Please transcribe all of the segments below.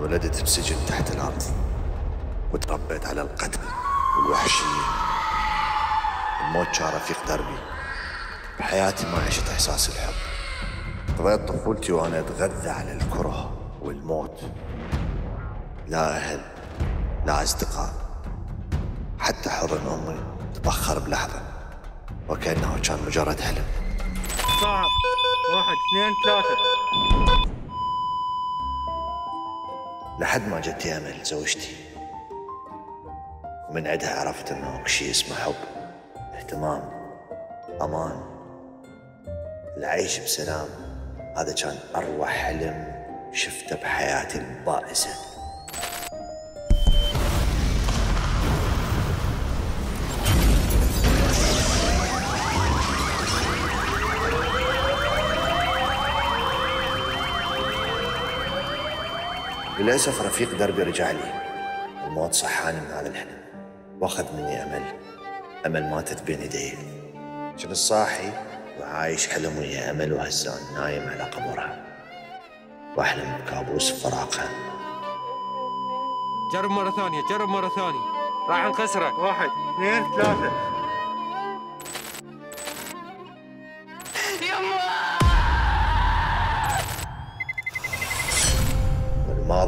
ولدت بسجن تحت الأرض وتربيت على القتل والوحشية الموت كان رفيق دربي. بحياتي ما عشت إحساس الحب. قضيت طفولتي وأنا أتغذى على الكره والموت. لا أهل لا أصدقاء. حتى حضن أمي تبخر بلحظة وكأنه كان مجرد حلم صعب. واحد اثنين ثلاثة. لحد ما جت أمل زوجتي ومن عدها عرفت إنه أكو شيء اسمه حب اهتمام أمان. العيش بسلام هذا كان أروع حلم شفته بحياتي البائسة. للأسف رفيق دربي رجع لي. الموت صحاني من هذا الحلم. وأخذ مني أمل. أمل ماتت بين يديه. كنت صاحي وعايش حلم ويا أمل وهزان نايم على قبرها. وأحلم بكابوس فراقها. جرب مرة ثانية جرب مرة ثانية. راح نخسرك واحد اثنين ثلاثة.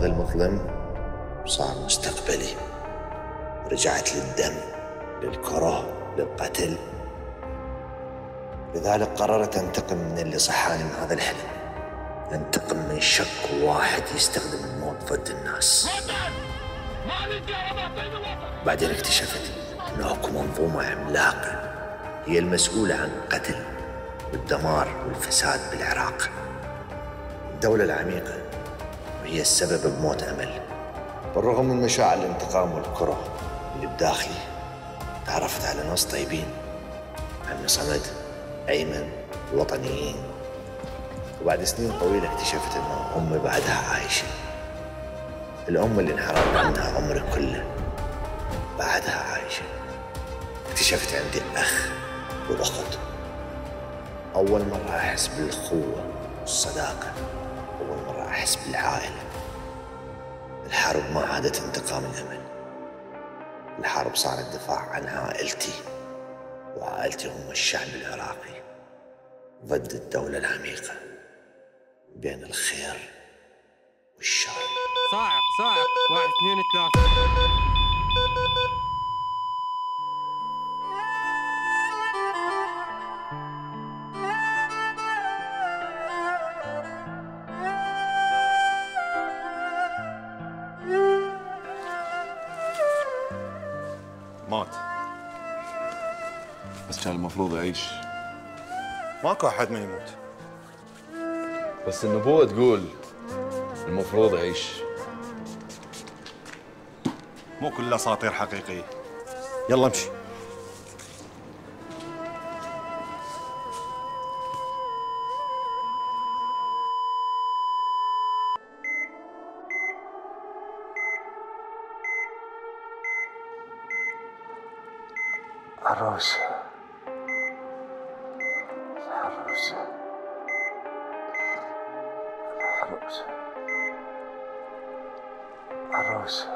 والماضي المظلم صار مستقبلي. رجعت للدم للكره للقتل. لذلك قررت أنتقم من اللي صحاني من هذا الحلم. أنتقم من شك واحد يستخدم الموت ضد الناس. بعدين اكتشفت انه أكو منظومة عملاقة هي المسؤولة عن القتل والدمار والفساد بالعراق. الدولة العميقة وهي السبب بموت أمل. بالرغم من مشاعر الانتقام والكره اللي بداخلي تعرفت على ناس طيبين عمي صمد أيمن الوطنيين وبعد سنين طويلة اكتشفت إنه امي بعدها عايشه الأم اللي انحرمت منها عمري كله بعدها عايشة. اكتشفت عندي أخ وأخت. أول مرة أحس بالاخوه والصداقة. أول مرة احس بالعائله الحرب ما عادت انتقام الأمل. الحرب صارت دفاع عن عائلتي وعائلتي هم الشعب العراقي. ضد الدولة العميقة بين الخير والشر. صاعق صاعق. واحد اثنين ثلاثة. مات. بس كان المفروض يعيش ماكو أحد ما يموت. بس النبوة تقول المفروض يعيش مو كل اساطير حقيقية. يلا امشي. عروسة عروسة عروسة عروسة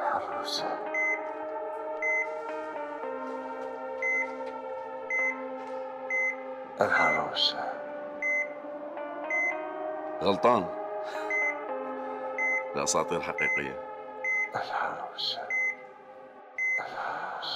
عروسة العروسة غلطان. الأساطير حقيقية العروسة うん。